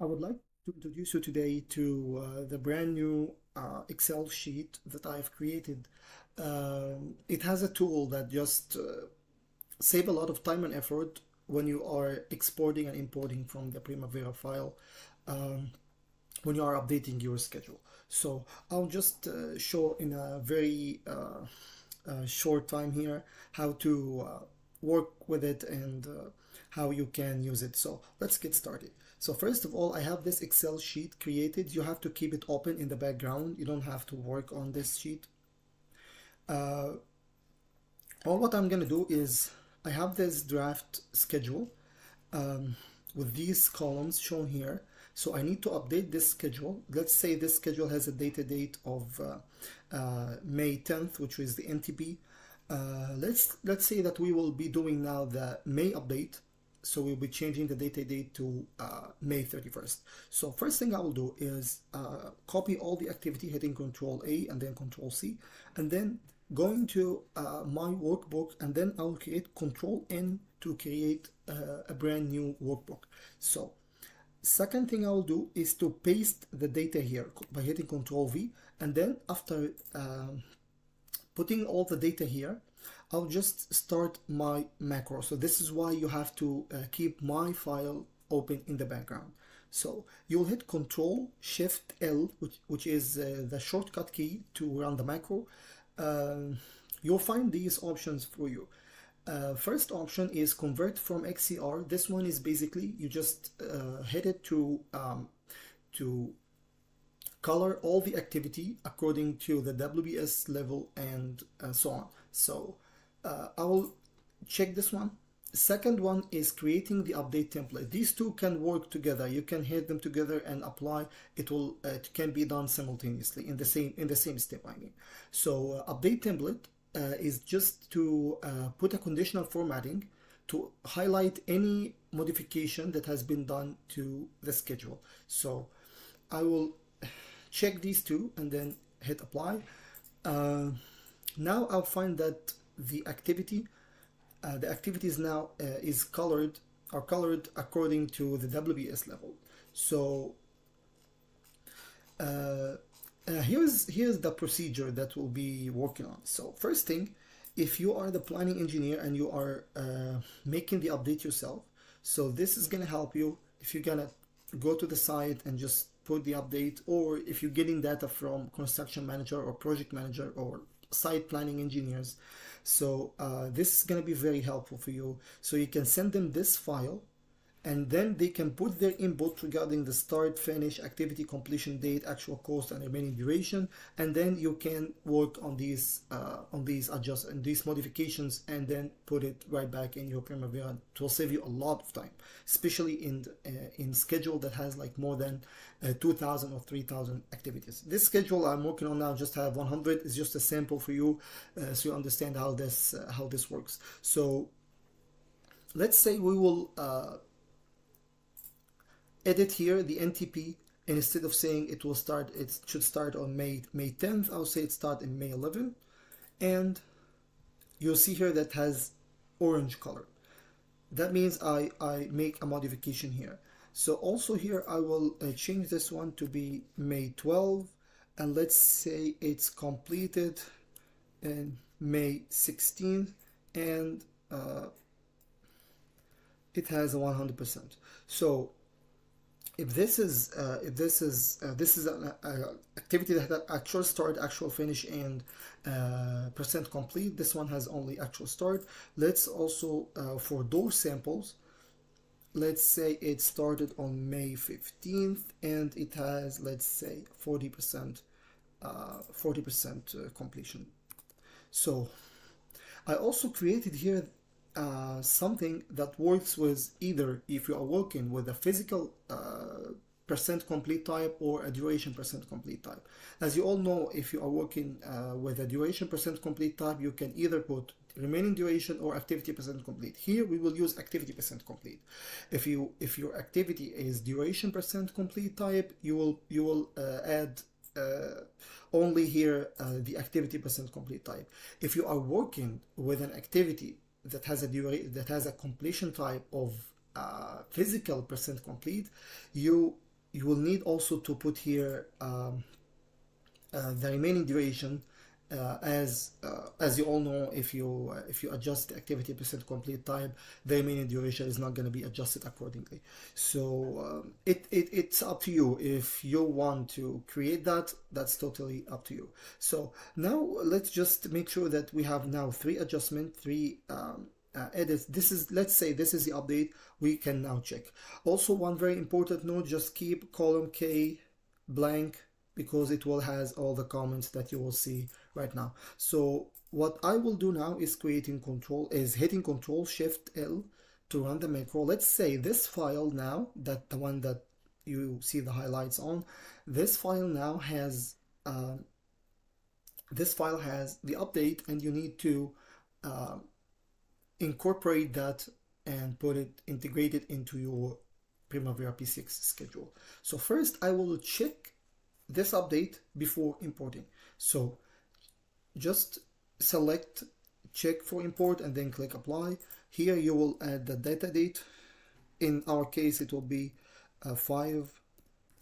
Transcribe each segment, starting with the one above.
I would like to introduce you today to uh, the brand new uh, Excel sheet that I've created. Um, it has a tool that just uh, save a lot of time and effort when you are exporting and importing from the Primavera file um, when you are updating your schedule. So I'll just uh, show in a very uh, uh, short time here how to work with it and how you can use it. So let's get started. So first of all, I have this Excel sheet created. You have to keep it open in the background. You don't have to work on this sheet. Uh, all what I'm going to do is I have this draft schedule um, with these columns shown here. So I need to update this schedule. Let's say this schedule has a data date of uh, uh, May 10th, which is the NTP. Uh, let's let's say that we will be doing now the May update so we'll be changing the data date to uh, May 31st. So first thing I will do is uh, copy all the activity hitting Control A and then Control C and then going to uh, my workbook and then I'll create Control N to create uh, a brand new workbook. So second thing I'll do is to paste the data here by hitting Control V and then after um, putting all the data here I'll just start my macro. So this is why you have to uh, keep my file open in the background. So you'll hit Control Shift L, which, which is uh, the shortcut key to run the macro. Uh, you'll find these options for you. Uh, first option is convert from XER. This one is basically you just uh, hit it to um, to color all the activity according to the WBS level and uh, so on. So uh, I will check this one. Second one is creating the update template. These two can work together. You can hit them together and apply. It will uh, it can be done simultaneously in the same in the same step. I mean, so uh, update template uh, is just to uh, put a conditional formatting to highlight any modification that has been done to the schedule. So I will check these two and then hit apply. Uh, now I'll find that the activity, uh, the activities now uh, is colored, are colored according to the WBS level. So uh, uh, here's, here's the procedure that we'll be working on. So first thing, if you are the planning engineer and you are uh, making the update yourself, so this is to help you if you're to go to the site and just put the update or if you're getting data from construction manager or project manager or site planning engineers. So uh, this is going to be very helpful for you. So you can send them this file and then they can put their input regarding the start, finish, activity completion date, actual cost, and remaining duration, and then you can work on these uh, on these adjust and these modifications, and then put it right back in your Primavera. It will save you a lot of time, especially in uh, in schedule that has like more than uh, 2,000 or 3,000 activities. This schedule I'm working on now just have 100. It's just a sample for you, uh, so you understand how this uh, how this works. So let's say we will uh, edit here the NTP and instead of saying it will start it should start on May May 10th I'll say it start in May 11 and you'll see here that has orange color. That means I, I make a modification here. So also here I will uh, change this one to be May 12 and let's say it's completed in May 16th and uh, it has a 100% so if this is uh, if this is uh, this is an uh, activity that has actual start, actual finish, and uh, percent complete, this one has only actual start. Let's also uh, for those samples, let's say it started on May 15th and it has let's say 40% 40% completion. So I also created here uh, something that works with either if you are working with a physical uh, percent complete type or a duration percent complete type. As you all know, if you are working uh, with a duration percent complete type, you can either put remaining duration or activity percent complete. Here we will use activity percent complete. If you if your activity is duration percent complete type, you will you will uh, add uh, only here uh, the activity percent complete type. If you are working with an activity that has a that has a completion type of uh, physical percent complete, you you will need also to put here um, uh, the remaining duration uh, as uh, as you all know if you uh, if you adjust the activity percent complete type the remaining duration is not going to be adjusted accordingly. So um, it, it it's up to you. If you want to create that that's totally up to you. So now let's just make sure that we have now three adjustment three um, uh, edits. This is let's say this is the update we can now check. Also one very important note just keep column k blank because it will has all the comments that you will see right now. So what I will do now is creating control is hitting control shift L to run the macro. Let's say this file now that the one that you see the highlights on this file now has uh, this file has the update and you need to uh, incorporate that and put it integrated into your Primavera P6 schedule. So first I will check this update before importing. So just select check for import and then click apply. Here you will add the data date. In our case it will be uh, 5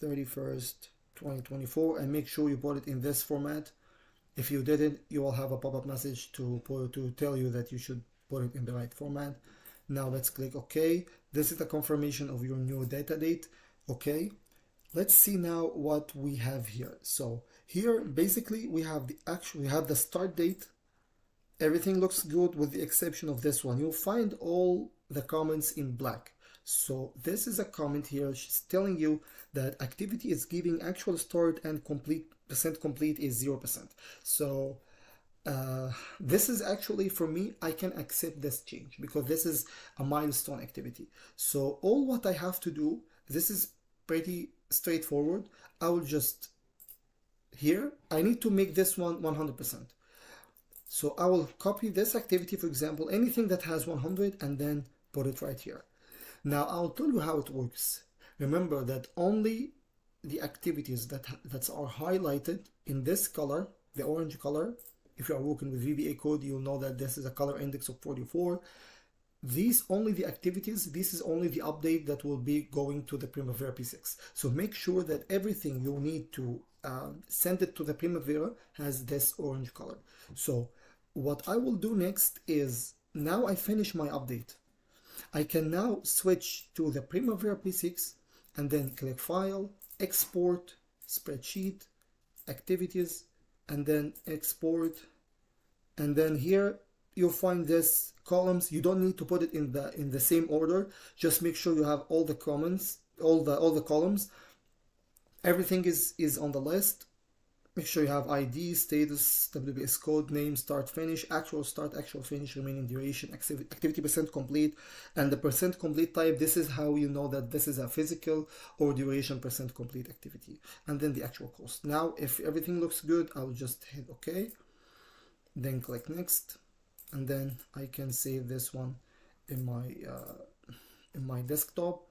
31st 2024 and make sure you put it in this format. If you didn't you will have a pop-up message to to tell you that you should put it in the right format. Now let's click ok. This is the confirmation of your new data date. Okay let's see now what we have here. So here basically we have the actual we have the start date. Everything looks good with the exception of this one. You'll find all the comments in black. So this is a comment here she's telling you that activity is giving actual start and complete percent complete is zero percent. So uh, this is actually for me I can accept this change because this is a milestone activity. So all what I have to do this is pretty straightforward. I will just here, I need to make this one 100%. So I will copy this activity, for example, anything that has 100 and then put it right here. Now I'll tell you how it works. Remember that only the activities that, that are highlighted in this color, the orange color, if you are working with VBA code, you'll know that this is a color index of 44 these only the activities this is only the update that will be going to the primavera p6 so make sure that everything you need to uh, send it to the primavera has this orange color. So what i will do next is now i finish my update. I can now switch to the primavera p6 and then click file export spreadsheet activities and then export. And then here you'll find this columns you don't need to put it in the in the same order. Just make sure you have all the comments all the all the columns. Everything is is on the list. Make sure you have id status WBS code name start finish actual start actual finish remaining duration activity percent complete and the percent complete type. This is how you know that this is a physical or duration percent complete activity and then the actual cost. Now if everything looks good i'll just hit ok then click next and then I can save this one in my uh, in my desktop.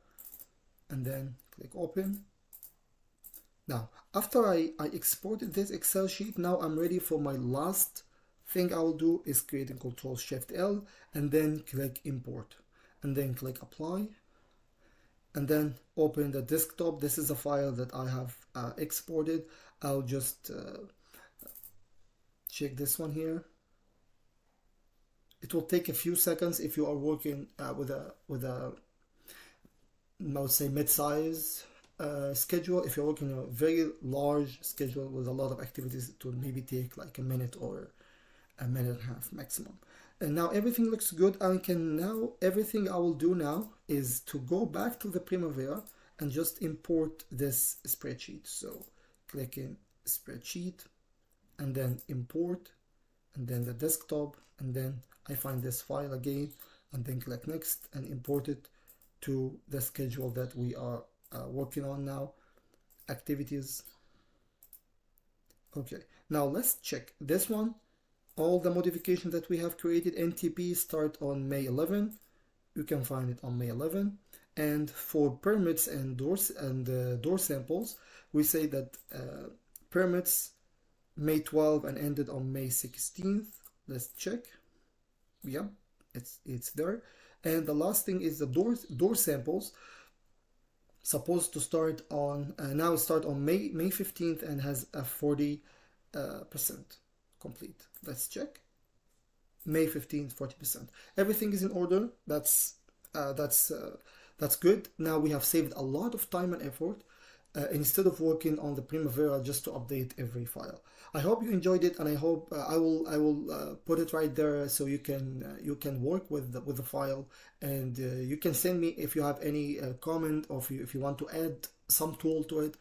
And then click open. Now after I, I exported this Excel sheet now I'm ready for my last thing I'll do is creating control shift L and then click import. And then click apply. And then open the desktop. This is a file that I have uh, exported. I'll just uh, check this one here it will take a few seconds if you are working uh, with a with a I would say mid-size uh, schedule. If you're working a very large schedule with a lot of activities, it will maybe take like a minute or a minute and a half maximum. And now everything looks good. I can now everything I will do now is to go back to the Primavera and just import this spreadsheet. So click in spreadsheet and then import and then the desktop and then I find this file again and then click next and import it to the schedule that we are uh, working on now. Activities. Okay now let's check this one. All the modifications that we have created NTP start on May 11 you can find it on May 11 and for permits and doors and uh, door samples we say that uh, permits May 12 and ended on May 16th let's check yeah it's it's there and the last thing is the door door samples supposed to start on uh, now start on May May 15th and has a 40 uh, percent complete. Let's check. May 15th, 40%. Everything is in order. That's uh, that's uh, that's good. Now we have saved a lot of time and effort uh, instead of working on the Primavera just to update every file. I hope you enjoyed it, and I hope uh, I will I will uh, put it right there so you can uh, you can work with the, with the file, and you can send me if you have any comment or if you if you want to add some tool to it.